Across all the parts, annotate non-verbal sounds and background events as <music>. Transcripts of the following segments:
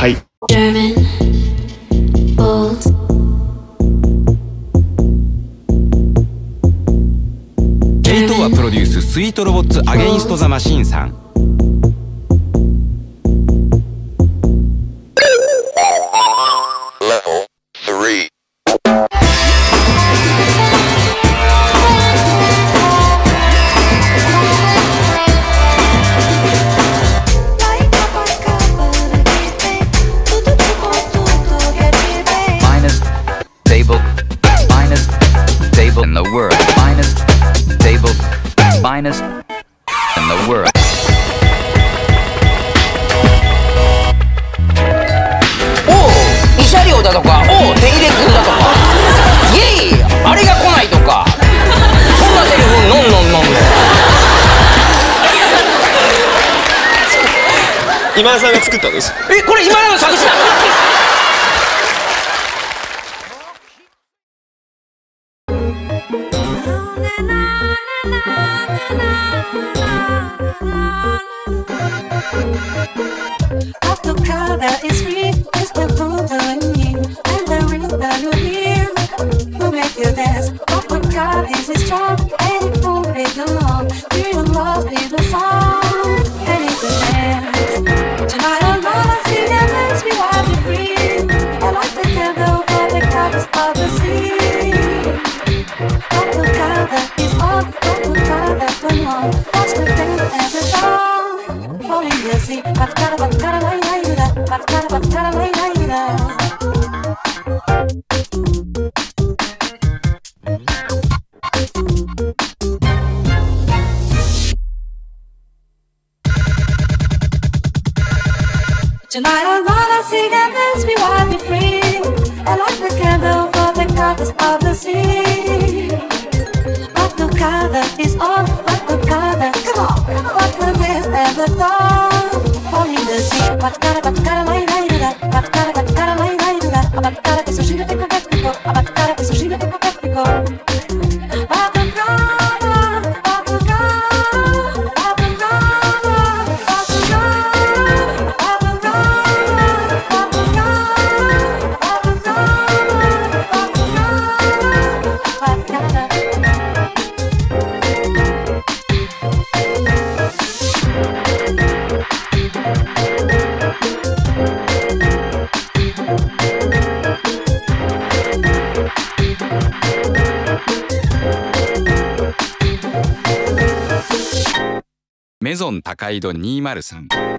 はい。German, bold, ケイトはプロデューススイートロボッツアゲインストザマシンさん作ったんです。え must be wildly free. I like the candle for the colors of the sea. But the color is on, but the color, come on, what the best ever thought. only the sea, but cara, my cara, lai, lai, da, but cara, but cara, lai, lai, da, but cara, que surgiu, que pegou, but cara, que surgiu, que 高井戸203」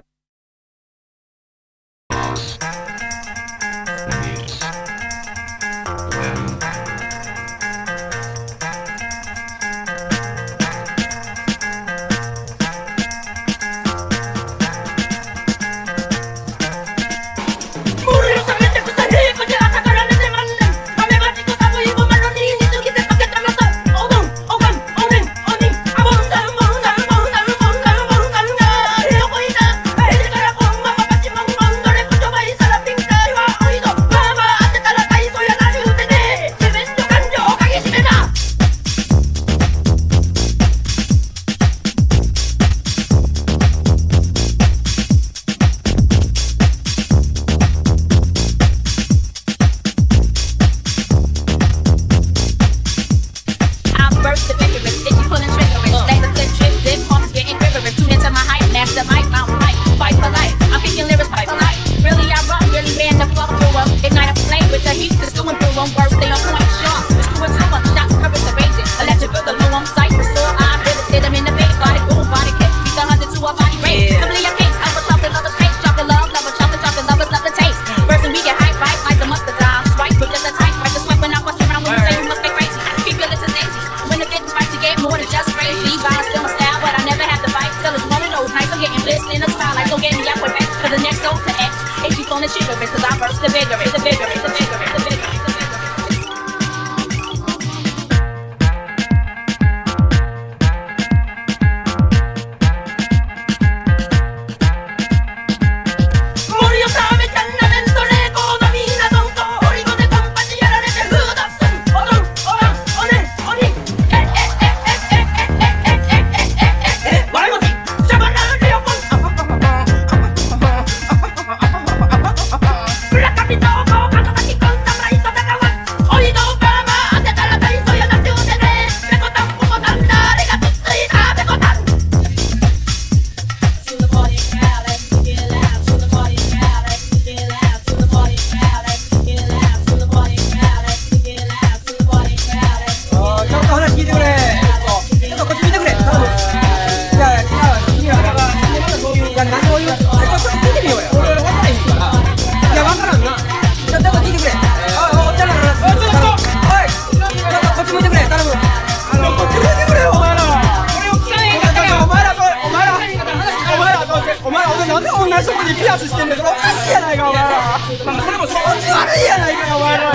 なんで同じとこにピアスしてんだかおかしいやないかお前らそれもち悪いやないかお前らよ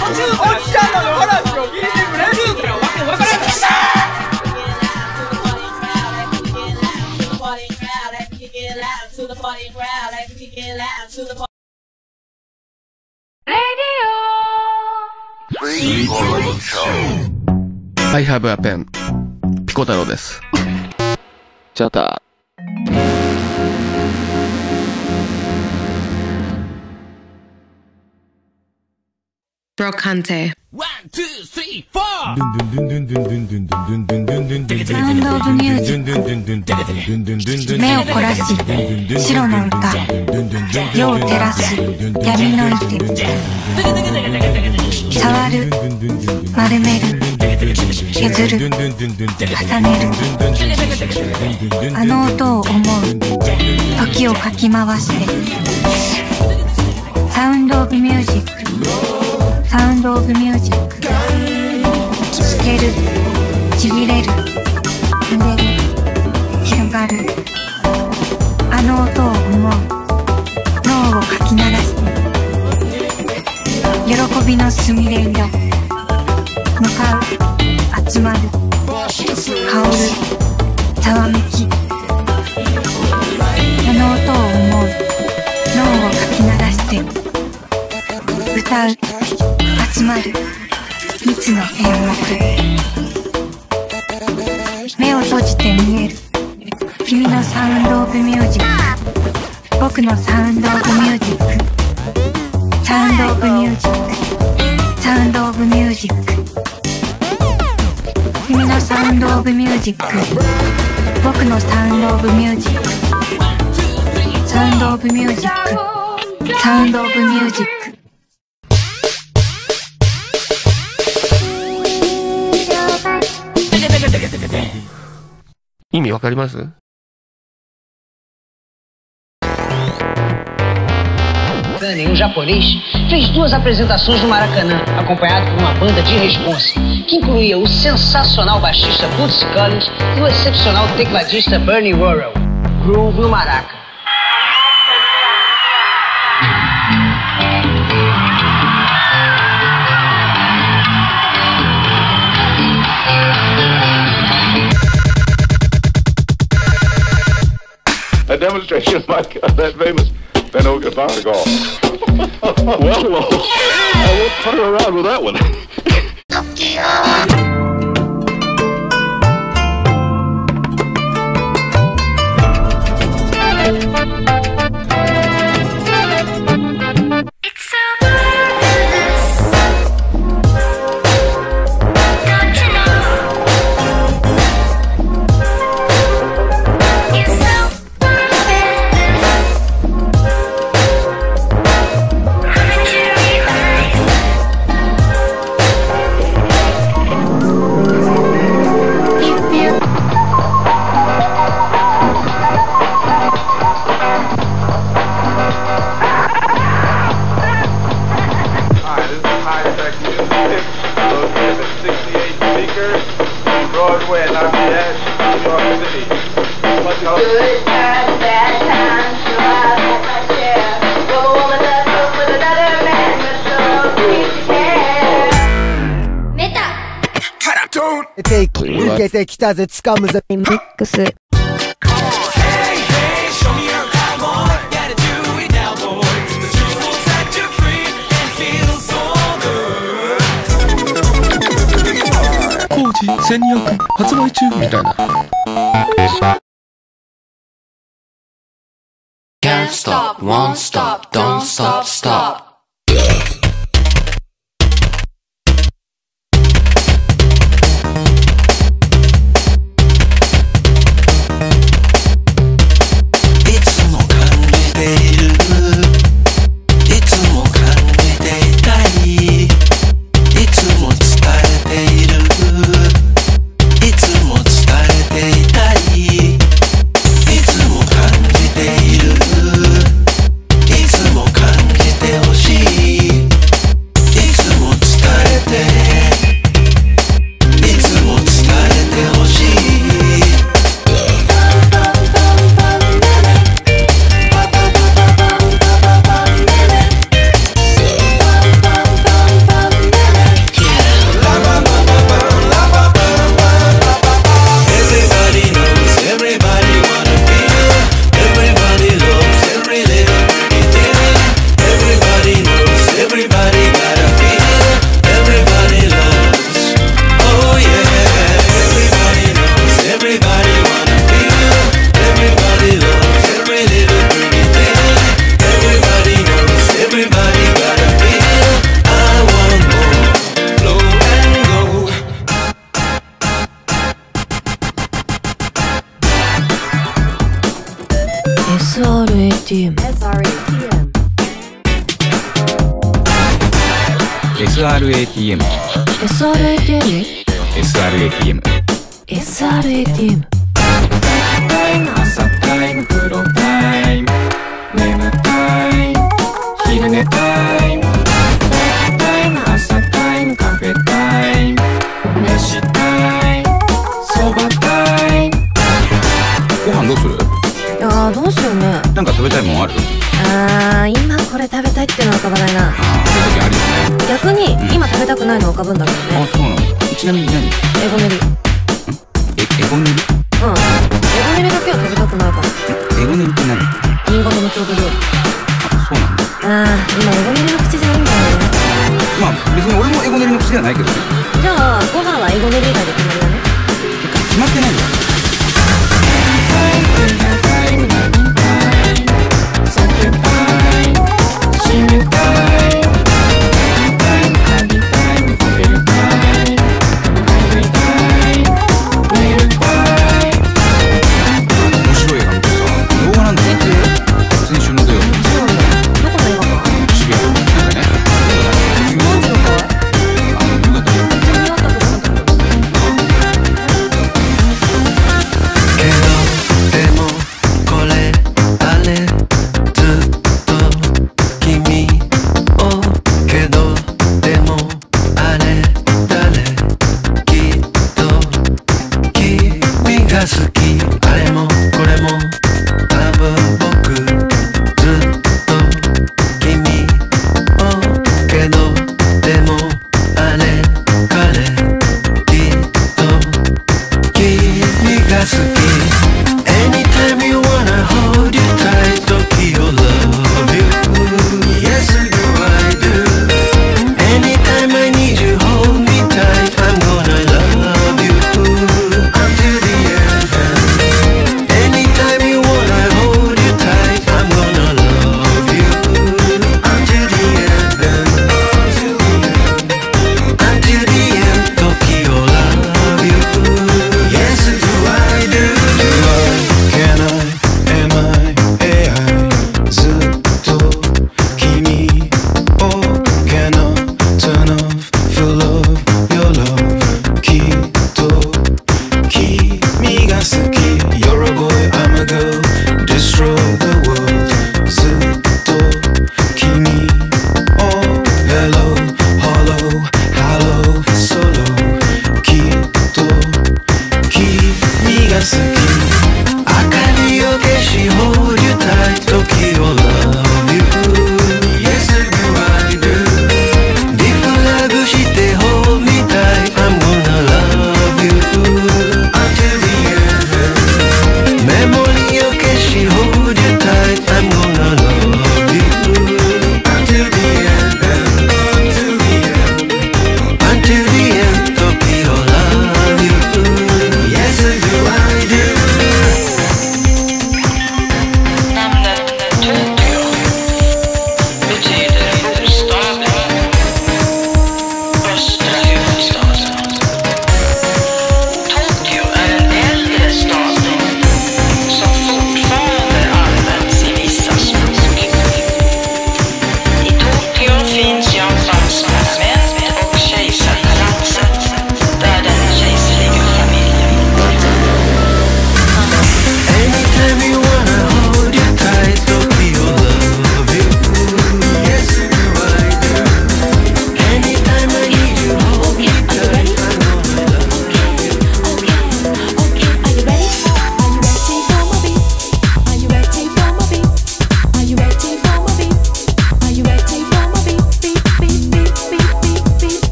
途中おっちゃんの話を聞いてくれるかわけからんブアペンピコ太郎です。ちょっと。ジック目を凝らし白の歌夜を照らす闇の糸触る丸める削る重ねるあの音を思う時をかき回して Sound of Music Sound of Music。透けるちぎれる。揺れる。広がる。あの音を思う脳をかき鳴らして喜びのすみれ色。向かう集まる。香る。ざわめき。あの音を思う脳をかき鳴らして。歌う。集まる蜜の演目目を閉じて見える君の Sound of Music 僕の Sound of Music Sound of Music Sound of Music 君の Sound of Music 僕の Sound of Music Sound of Music Sound of Music <laughs> 意味わかります um japonês, fez duas apresentações no Maracanã, acompanhado por uma banda de responsa, que incluía o sensacional baixista Bootsy Collins e o excepcional tecladista Bernie Worrell. Groove no Maraca. Demonstration of my, of that famous Ben Hogan Firegall. <laughs> well, well, I won't put her around with that one. Much help. Meta て受けてきたぜ掴むぜミックス。コーチ1200発売中。みたいな。Can't stop, won't stop, don't stop, stop. SRATM SRATM SRATM 朝タイム風呂タイム眠タイム昼寝タイムタイム朝タイムカフェタイム飯タイムそばタイムご飯どうするあーどうしようね。なんか食べたいもんある？あー今これ食べたいっていうのは浮かばないな。ああそういう時あるよね。逆に今食べたくないの浮かぶんだけどあねそうなの？ちなみに何？エゴネリ。えエゴネリ？うん。エゴネリだけは食べたくないからエゴネリって何？新潟の郷土料理。あそうなんだ。あー今エゴネリの口じゃないんだよね。まあ別に俺もエゴネリの口ではないけどね。じゃあご飯はエゴネリ以外で決まりだね。決まってないんだ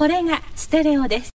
これがステレオです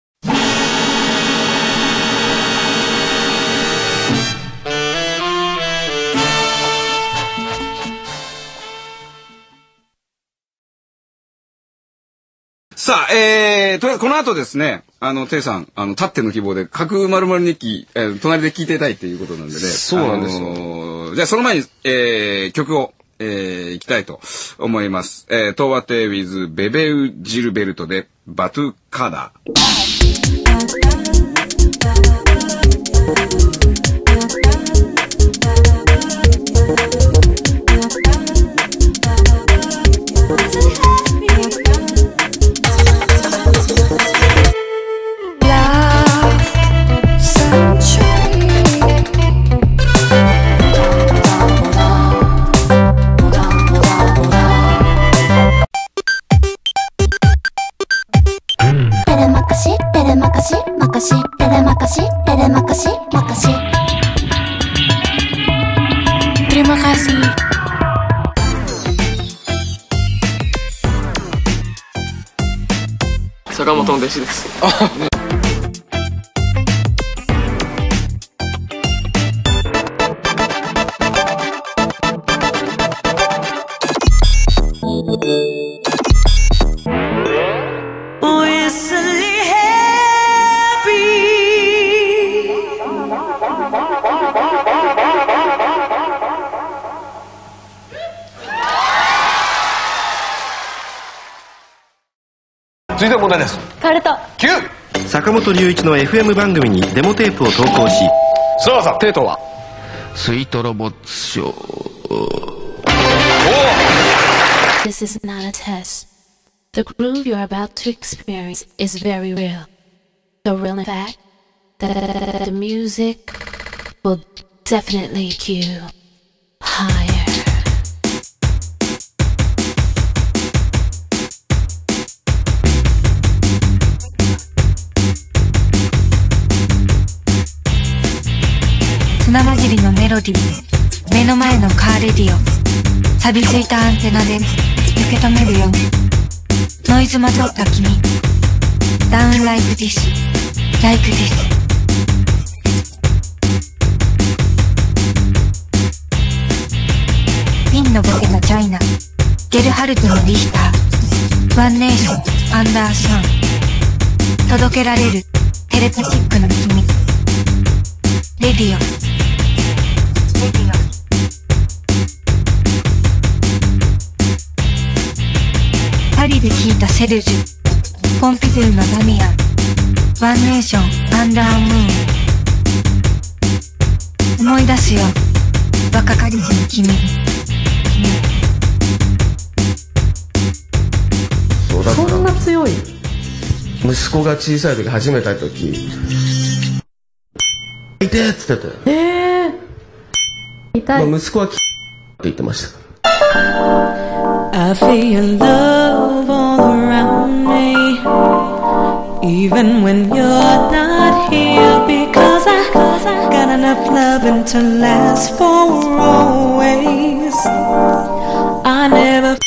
さあ、えー、とりあえずこの後ですね、あの、テイさん、あの、たっての希望で、架空〇〇日記、えー、隣で聞いていたいっていうことなんでね。そうなんですよあのーじゃあ、その前に、えー、曲を、えー、行きたいと思います。えー、東和亭 with ベベウ・ジルベルトで、バトゥカダ。Thank しレレマカシレレマカシマカシ Terima kasih. Sakamoto の弟子です。続いて問題ですカルト9坂本龍一の FM 番組にデモテープを投稿し菅原さんテートはスイートロボッツショー This is not a test. The groove you're about to experience is very real. So real in fact that the music will definitely cue higher. 砂混じりのメロディー目の前のカーレディオ。錆びついたアンテナで受け止めるよ。ノイズ混ざった君。ダウンライクディスライクディスピンのボケたチャイナ。ゲルハルトのリヒター。ワンネーション。アンダーサン。届けられる。テレパシックな君。レディオ。パリで聴いたセルジュポンピドゥのダミアンワンネーションアンダームーン思い出すよ。若かりしの君。そうだそんな強い息子が小さい時初めて会った時「痛て」っつってて、えー、痛い、まあ、息子はって言ってました I feel love all around me, even when you're not here. Because I, got enough loving to last for always. I never.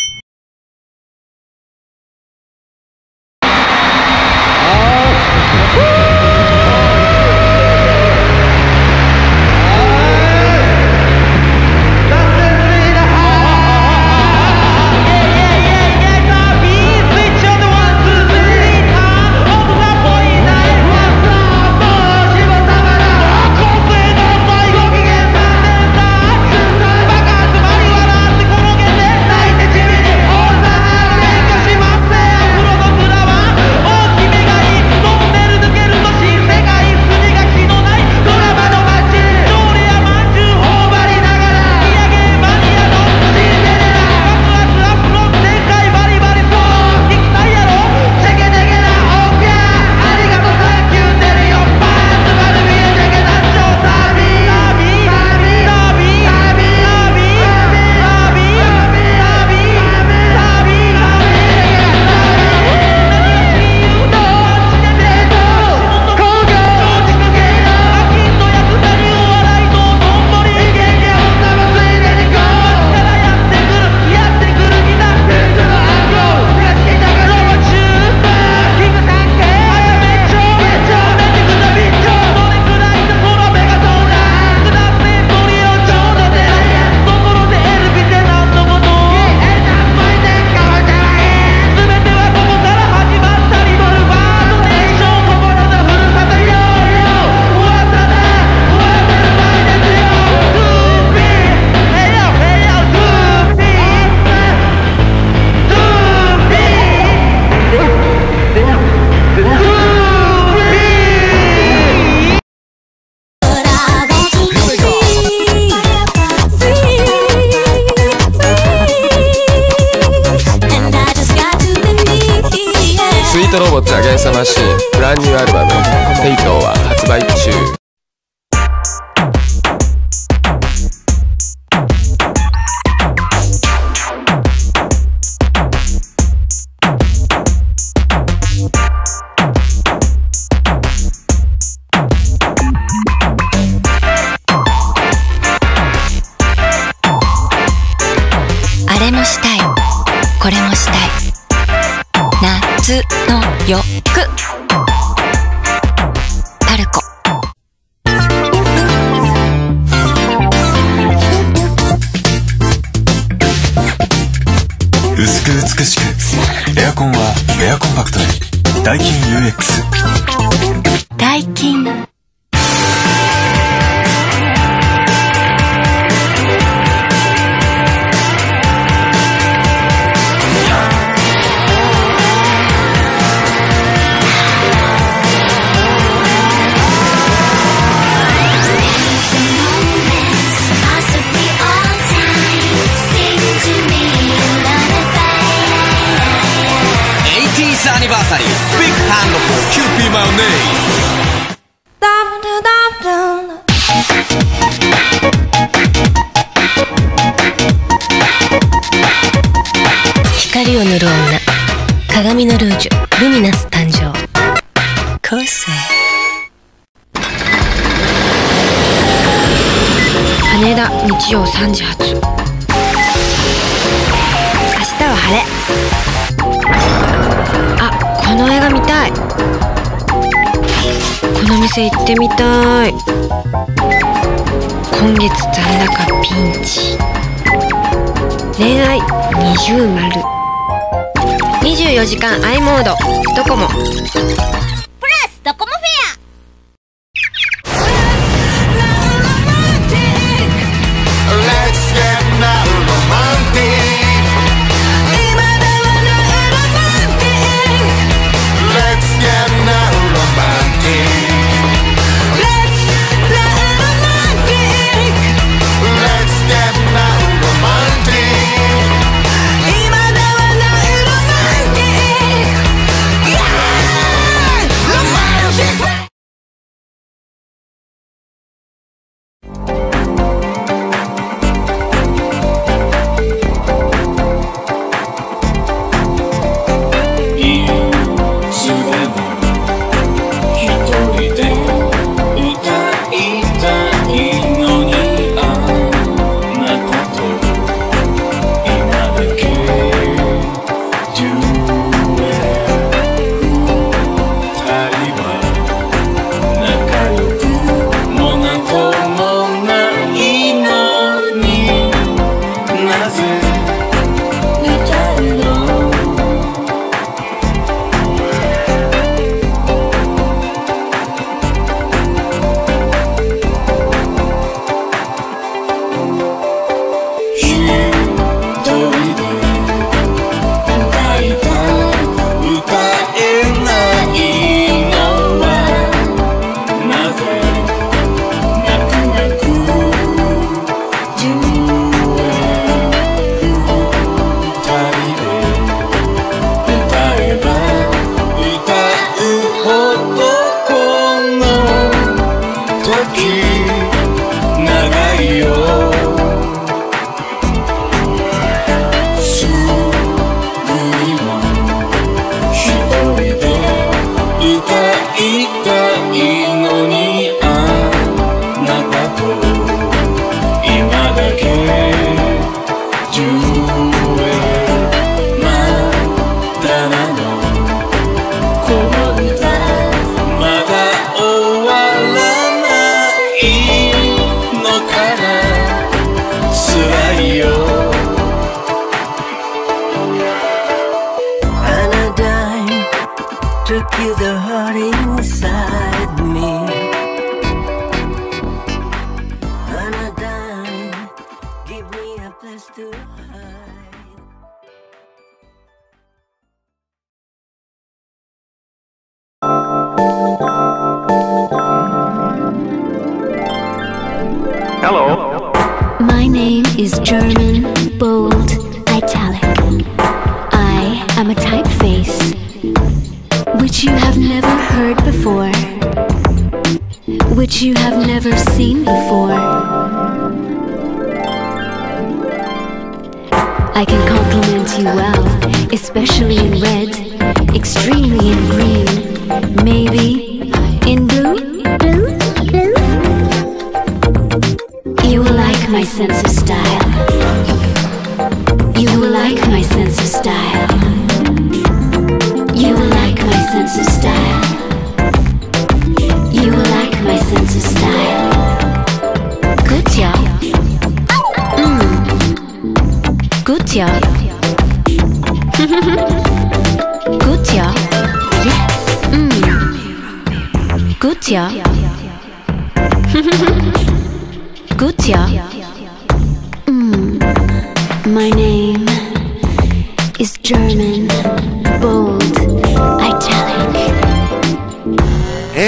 歌い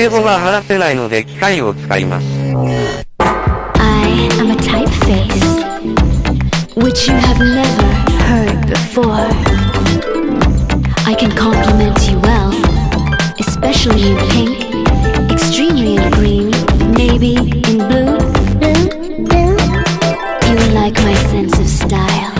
英語が話せないので機械を使います。 I am a typeface, which you have never heard before. I can compliment you well, especially in pink, extremely in green, maybe in blue. You like my sense of style.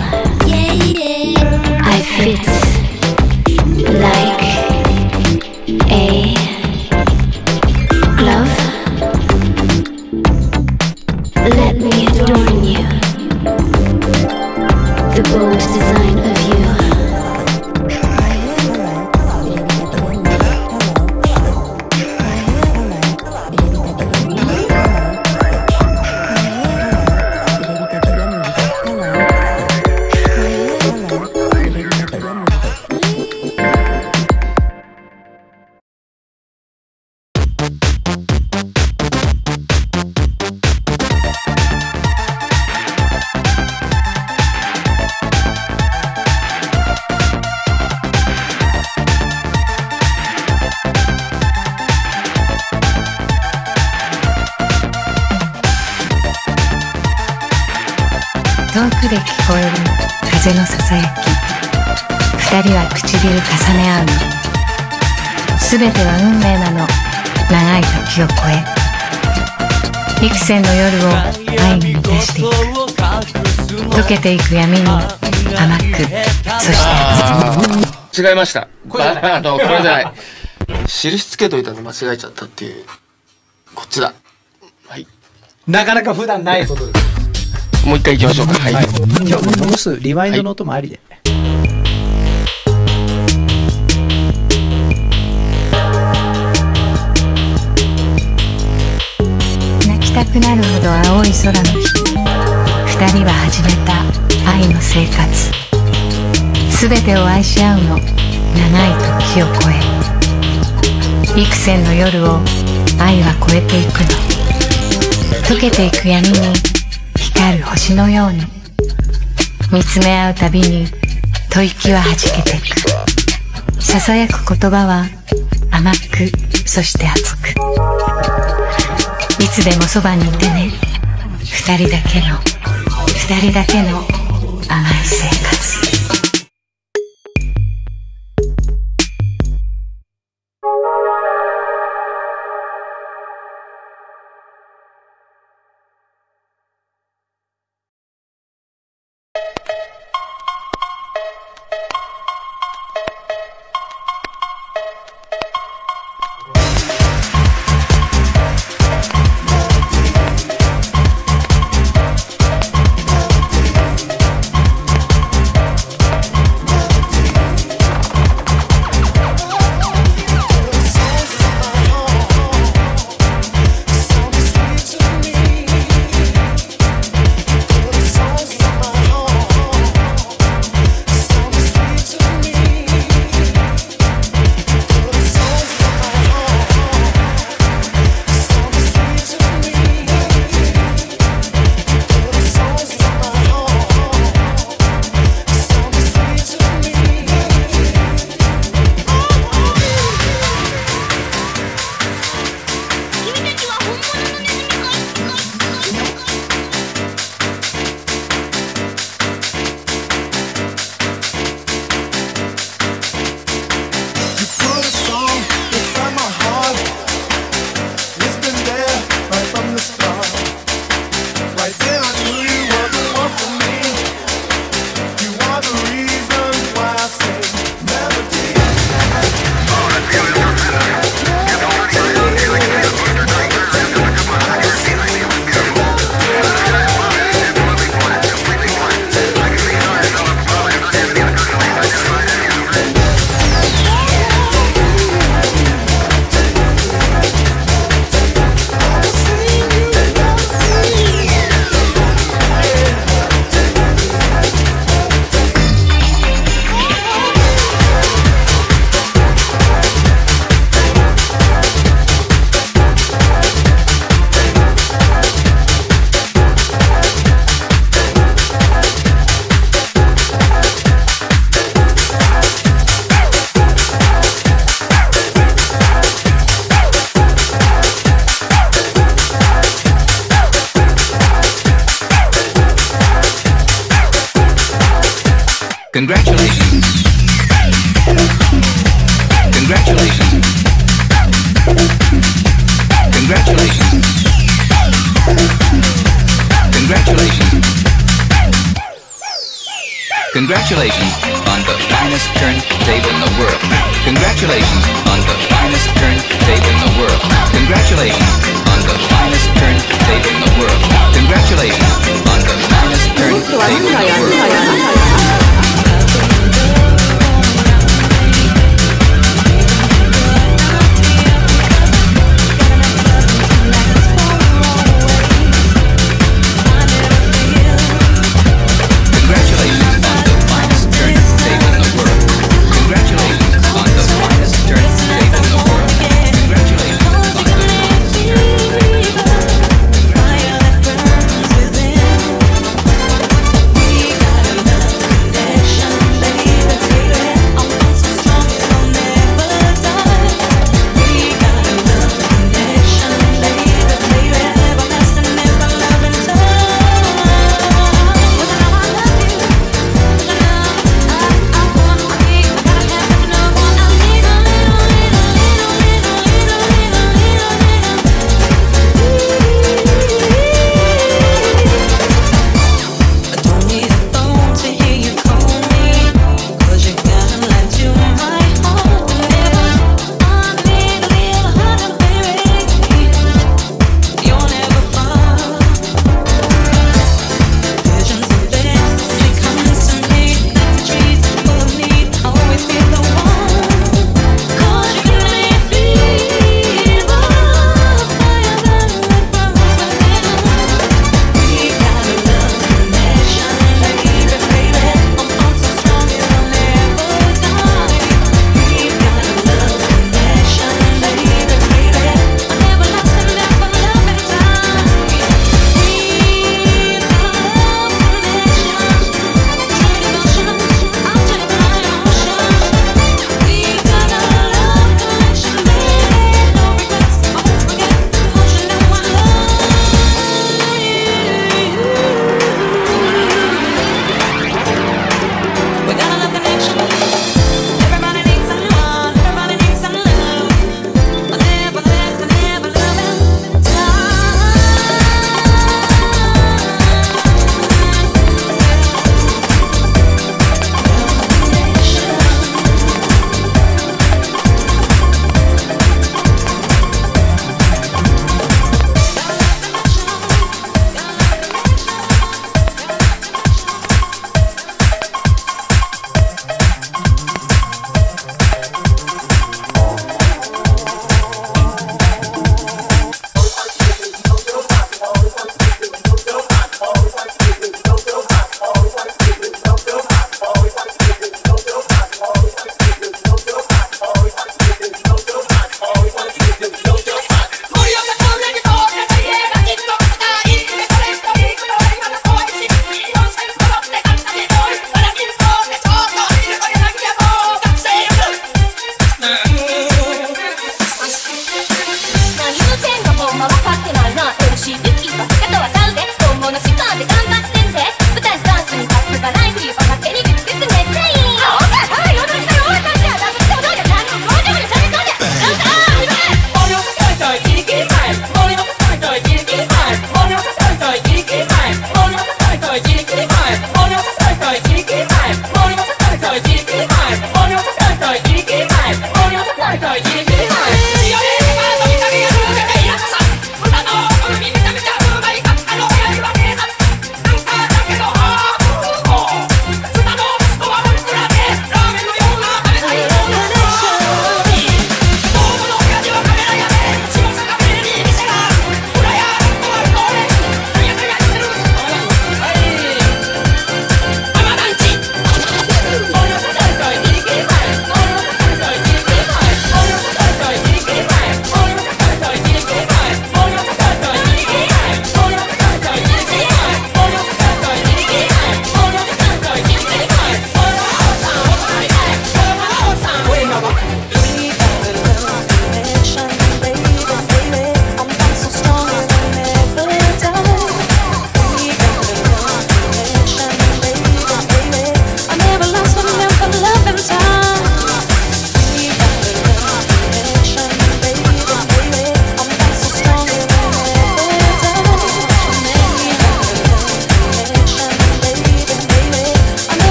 けていく闇に甘くそして違いました。ば <laughs> あの、これじゃない。印つけといたの間違えちゃったっていう。こっちだ。はい。なかなか普段ないことです。もう一回行きましょうか。はい。今日戻すリワインドの音もありで。泣きたくなるほど青い空の日二人は始めた愛の生活。全てを愛し合うの。長い時を超え。幾千の夜を愛は超えていくの。溶けていく闇に光る星のように。見つめ合うたびに吐息は弾けていく。ささやく言葉は甘くそして熱く。いつでもそばにいてね。二人だけの二人だけの甘い生活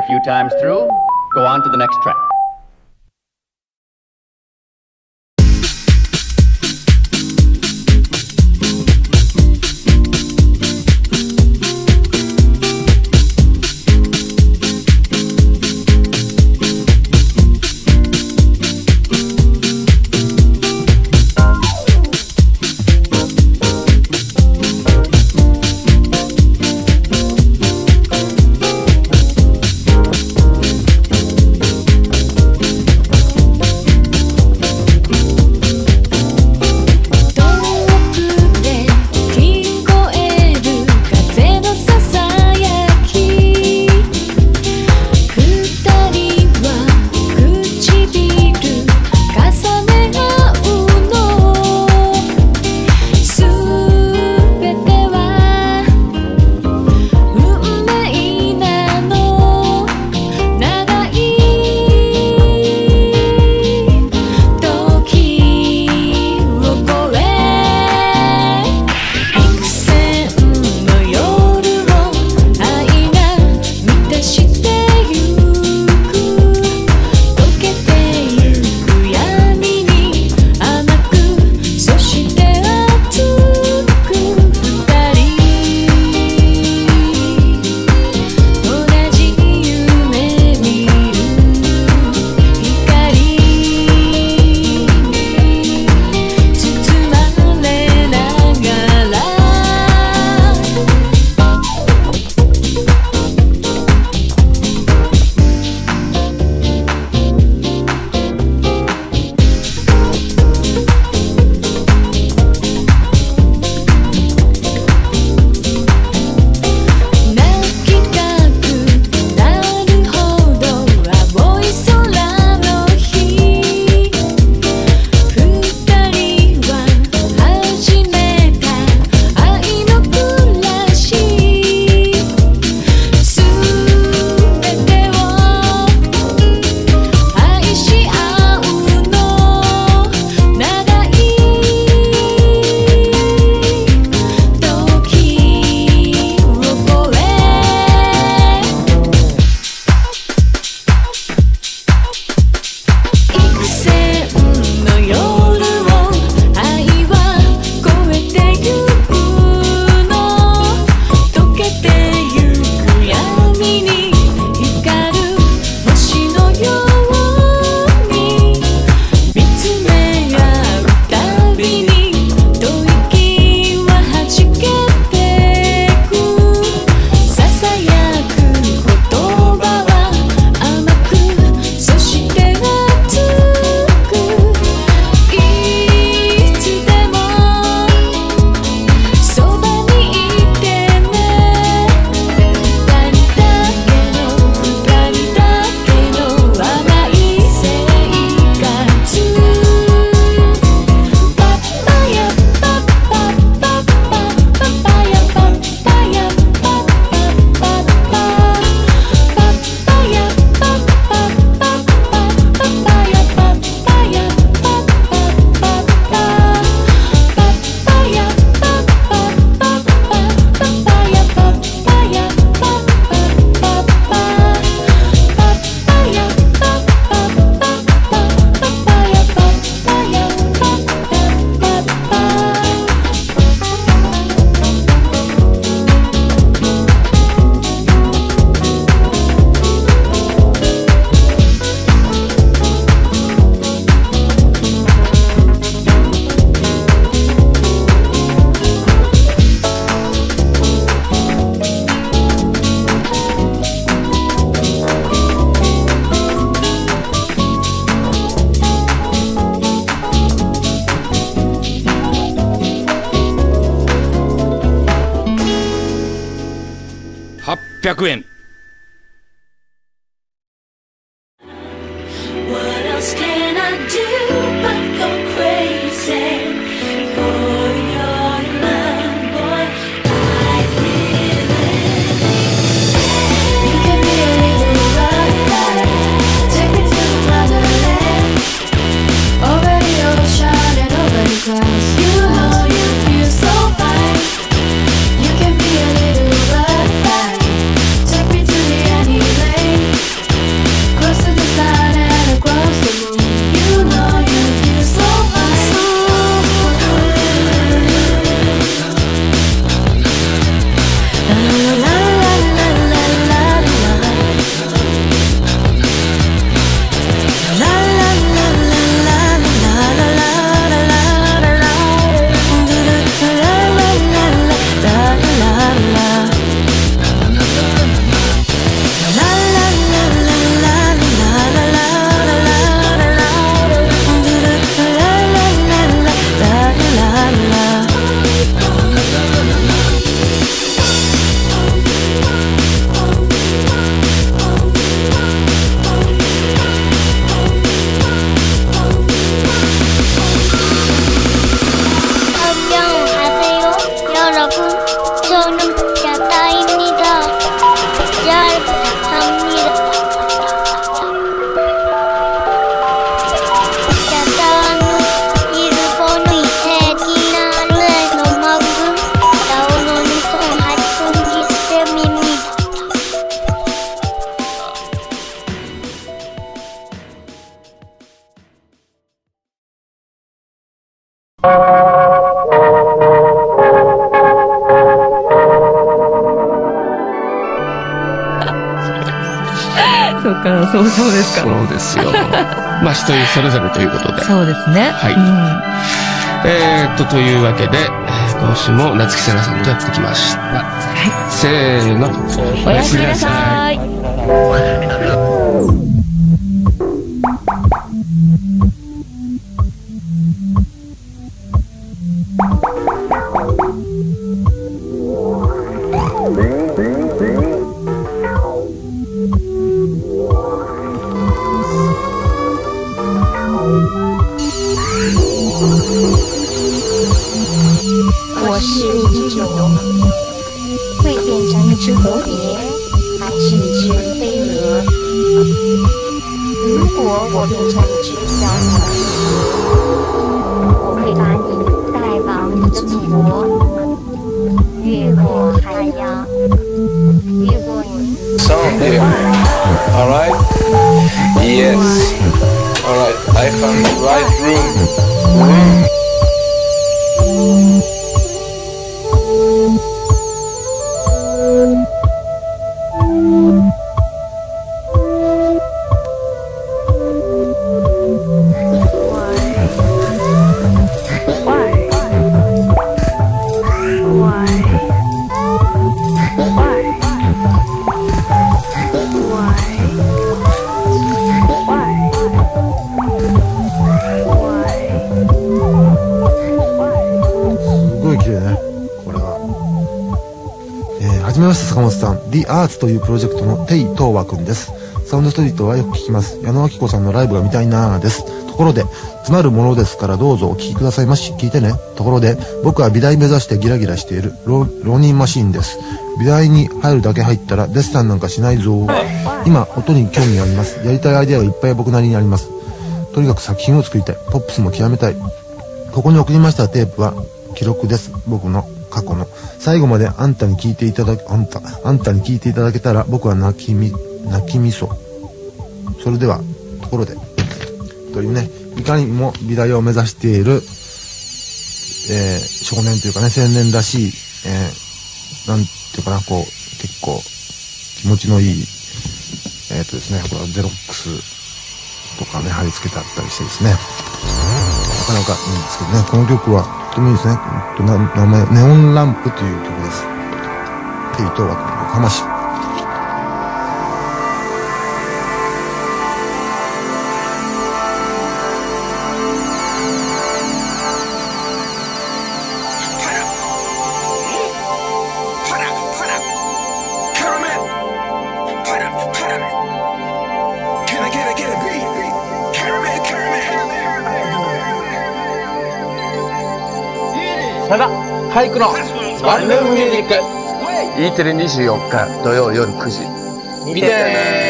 After a few times through, go on to the next track.「800円。ですか？そうですよ。<laughs> まあ人それぞれということで。そうですね。はい。うんえーっと、というわけで、今週も夏木せなさんとやってきました。はい。せーの。おやすみなさい。我我变成一只小鸟，我会把你带往你的祖国，越过海洋，越过云。Sound here. all right? Yes. Alright, I found the right room. 本さん The Arts というプロジェクトのテイ・トーワくんです。サウンドストリートはよく聞きます。矢野明子さんのライブが見たいなーです。ところでつまるものですからどうぞお聞きくださいまし聞いてね。ところで僕は美大目指してギラギラしている浪浪人マシーンです。美大に入るだけ入ったらデッサンなんかしないぞ今音に興味があります。やりたいアイデアがいっぱい僕なりにあります。とにかく作品を作りたい。ポップスも極めたい。ここに送りましたテープは記録です。僕の最後まであんたに聞いていただあんたあんたに聞いていただけたら僕は泣きみ泣きみそ。それではところでというねいかにも美大を目指している、えー少年というかね青年らしい、えーなんていうかなこう結構気持ちのいいえっ、とですねこれはゼロックスとかね貼り付けてあったりしてですね。なかなかいいんですけどねこの曲はともいいですね。名前「ネオンランプ」という曲です。テイトーワ横浜市ただ俳句のワンルームミュージック。E テレ24日土曜夜9時。見てね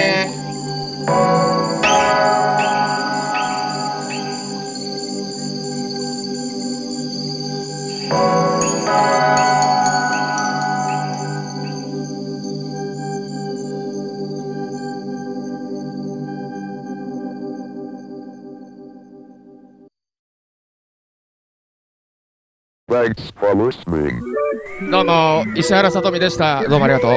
どうも、石原さとみでした。どうもありがとう。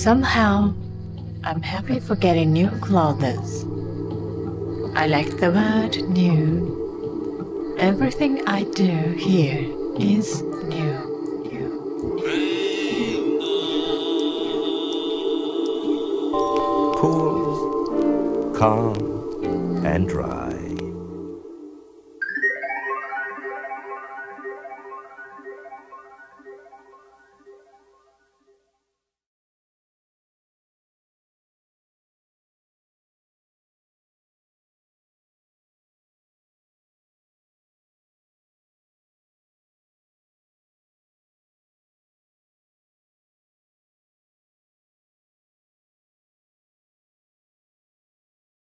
Somehow, I'm happy for getting new clothes. I like the word new. Everything I do here is new. Cool, calm.